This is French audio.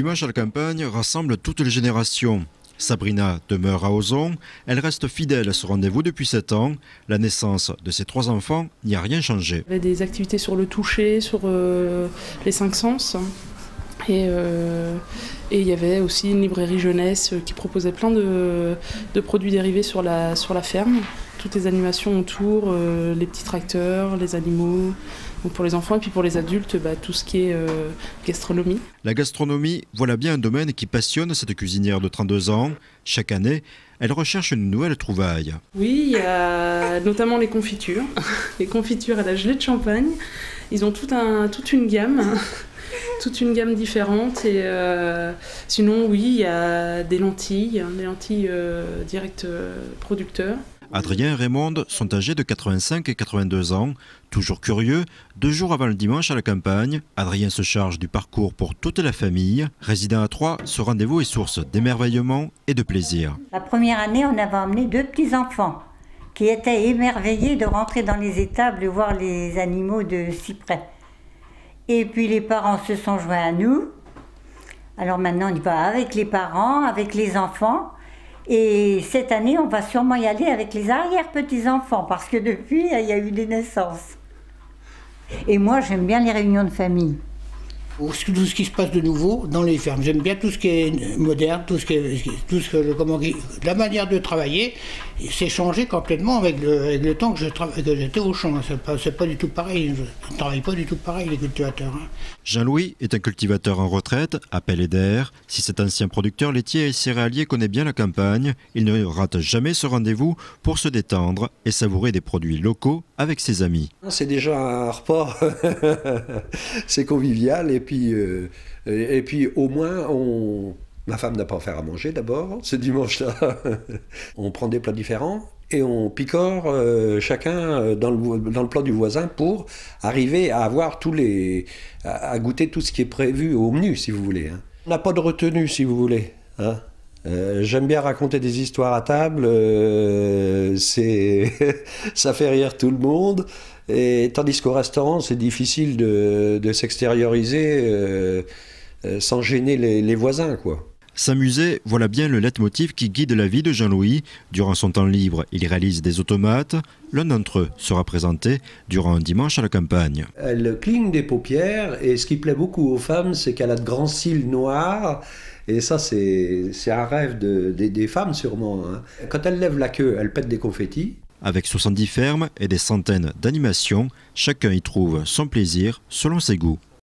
Dimanche à la campagne rassemble toutes les générations. Sabrina demeure à Ozon. Elle reste fidèle à ce rendez-vous depuis 7 ans. La naissance de ses trois enfants n'y a rien changé. Il y avait des activités sur le toucher, sur euh, les cinq sens. Et, euh, et, il y avait aussi une librairie jeunesse qui proposait plein de, produits dérivés sur la ferme. Toutes les animations autour, euh, les petits tracteurs, les animaux. Donc pour les enfants et puis pour les adultes, bah, tout ce qui est euh, gastronomie. La gastronomie, voilà bien un domaine qui passionne cette cuisinière de 32 ans. Chaque année, elle recherche une nouvelle trouvaille. Oui, il y a notamment les confitures. Les confitures à la gelée de champagne. Ils ont tout un, toute une gamme toute une gamme différente. Et euh, sinon, oui, il y a des lentilles, hein, des lentilles euh, direct euh, producteurs. Adrien et Raymond sont âgés de 85 et 82 ans. Toujours curieux, deux jours avant le dimanche à la campagne, Adrien se charge du parcours pour toute la famille. Résident à Troyes, ce rendez-vous est source d'émerveillement et de plaisir. La première année, on avait emmené deux petits-enfants qui étaient émerveillés de rentrer dans les étables et voir les animaux de si près. Et puis les parents se sont joints à nous. Alors maintenant, on y va avec les parents, avec les enfants. Et cette année, on va sûrement y aller avec les arrière-petits-enfants, parce que depuis, il y a eu des naissances. Et moi, j'aime bien les réunions de famille tout ce qui se passe de nouveau dans les fermes. J'aime bien tout ce qui est moderne, tout ce qui est, tout ce que, comment, la manière de travailler, c'est changé complètement avec le, avec le temps que j'étais au champ. C'est pas, pas du tout pareil. Je ne travaille pas du tout pareil, les cultivateurs. Hein. Jean-Louis est un cultivateur en retraite, appelé d'air. Si cet ancien producteur laitier et céréalier connaît bien la campagne, il ne rate jamais ce rendez-vous pour se détendre et savourer des produits locaux avec ses amis. C'est déjà un repas, c'est convivial et puis, euh, et puis au moins. Ma femme n'a pas à à manger d'abord, ce dimanche-là. on prend des plats différents et on picore euh, chacun euh, dans le, dans du voisin pour arriver à avoir tous les. à, goûter tout ce qui est prévu au menu, si vous voulez. Hein. On n'a pas de retenue, si vous voulez. Hein. J'aime bien raconter des histoires à table, c'est ça fait rire tout le monde. Et tandis qu'au restaurant, c'est difficile de, de s'extérioriser euh, euh, sans gêner les, les voisins, quoi. S'amuser, voilà bien le leitmotiv qui guide la vie de Jean-Louis. Durant son temps libre, il réalise des automates. L'un d'entre eux sera présenté durant un dimanche à la campagne. Elle cligne des paupières et ce qui plaît beaucoup aux femmes, c'est qu'elle a de grands cils noirs. Et ça, c'est un rêve de, des femmes sûrement. Hein. Quand elle lève la queue, elle pète des confettis. Avec 70 fermes et des centaines d'animations, chacun y trouve son plaisir selon ses goûts.